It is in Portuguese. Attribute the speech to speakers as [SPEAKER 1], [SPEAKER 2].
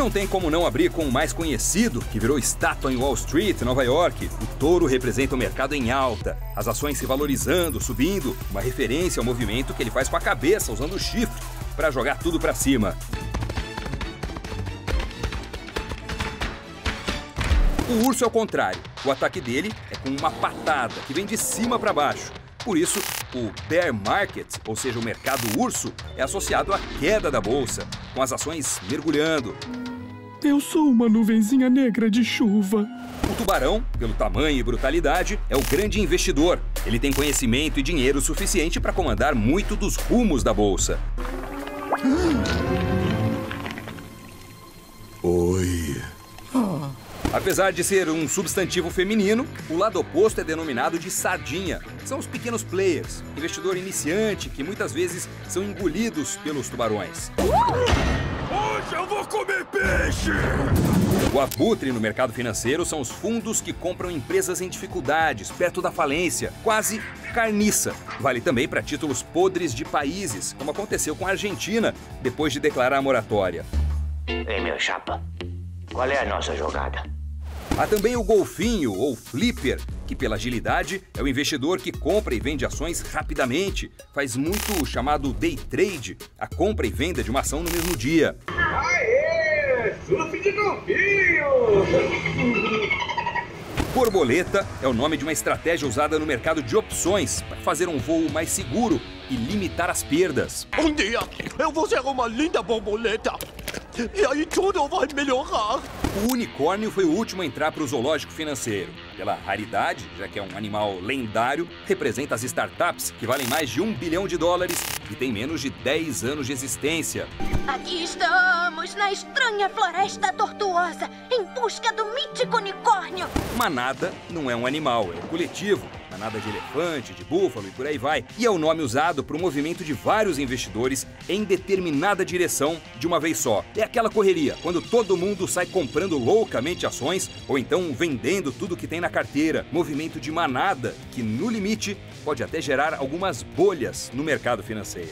[SPEAKER 1] Não tem como não abrir com o mais conhecido, que virou estátua em Wall Street, Nova York. O touro representa o mercado em alta, as ações se valorizando, subindo, uma referência ao movimento que ele faz com a cabeça, usando o chifre, para jogar tudo para cima. O urso é o contrário. O ataque dele é com uma patada que vem de cima para baixo. Por isso, o bear market, ou seja, o mercado urso, é associado à queda da bolsa, com as ações mergulhando.
[SPEAKER 2] Eu sou uma nuvenzinha negra de chuva.
[SPEAKER 1] O tubarão, pelo tamanho e brutalidade, é o grande investidor. Ele tem conhecimento e dinheiro suficiente para comandar muito dos rumos da bolsa.
[SPEAKER 3] Oi.
[SPEAKER 1] Apesar de ser um substantivo feminino, o lado oposto é denominado de sardinha. São os pequenos players, investidor iniciante que muitas vezes são engolidos pelos tubarões.
[SPEAKER 3] Hoje eu vou comer peixe!
[SPEAKER 1] O abutre no mercado financeiro são os fundos que compram empresas em dificuldades, perto da falência, quase carniça. Vale também para títulos podres de países, como aconteceu com a Argentina depois de declarar a moratória.
[SPEAKER 4] Ei, meu chapa, qual é a nossa jogada?
[SPEAKER 1] Há também o golfinho ou flipper, que pela agilidade é o investidor que compra e vende ações rapidamente. Faz muito o chamado day trade, a compra e venda de uma ação no mesmo dia.
[SPEAKER 5] Aê! Surf de golfinho!
[SPEAKER 1] Borboleta é o nome de uma estratégia usada no mercado de opções para fazer um voo mais seguro e limitar as perdas.
[SPEAKER 3] Um dia eu vou ser uma linda borboleta. E aí tudo vai melhorar.
[SPEAKER 1] O unicórnio foi o último a entrar para o zoológico financeiro. Pela raridade, já que é um animal lendário, representa as startups que valem mais de um bilhão de dólares e têm menos de 10 anos de existência.
[SPEAKER 6] Aqui estamos, na estranha floresta tortuosa, em busca do mítico unicórnio.
[SPEAKER 1] Manada não é um animal, é um coletivo. Manada de elefante, de búfalo e por aí vai. E é o nome usado para o movimento de vários investidores em determinada direção de uma vez só. É aquela correria, quando todo mundo sai comprando loucamente ações ou então vendendo tudo que tem na carteira. Movimento de manada que, no limite, pode até gerar algumas bolhas no mercado financeiro.